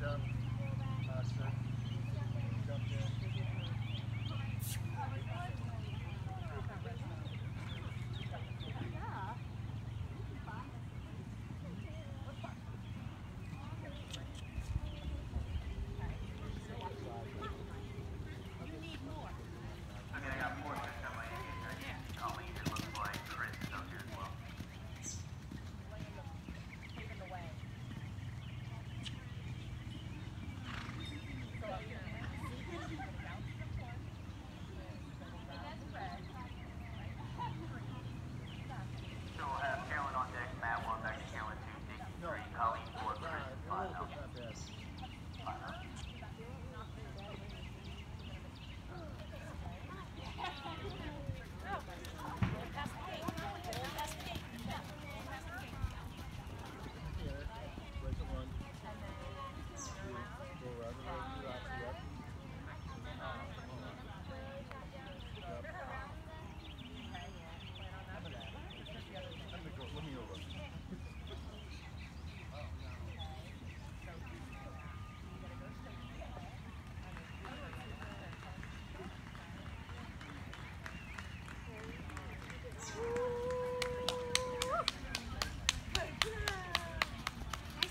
job.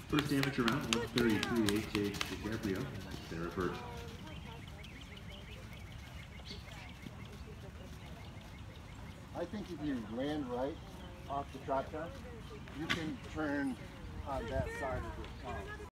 First amateur round, 133 AJ DiGabrio, Sarah Burt. I think if you land right off the shotgun, you can turn on that side of the column.